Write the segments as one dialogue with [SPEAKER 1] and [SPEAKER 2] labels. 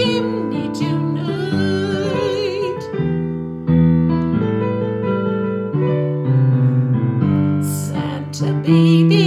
[SPEAKER 1] chimney tonight. Santa baby.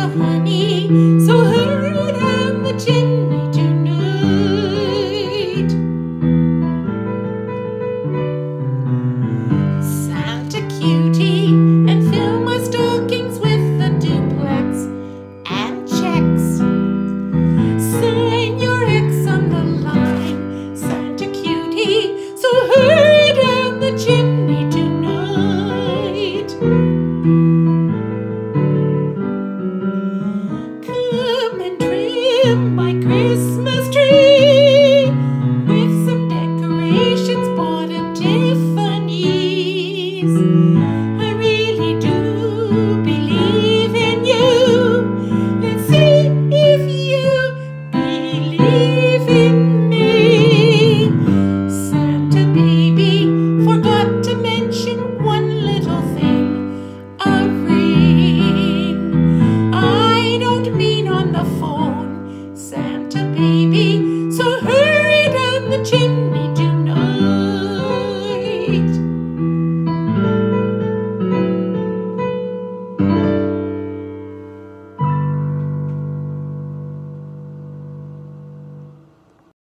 [SPEAKER 1] of honey Christmas tree with some decorations bought Tiffany's. I really do believe in you. Let's see if you believe in me. Santa baby forgot to mention one little thing. A ring. I don't mean on the phone.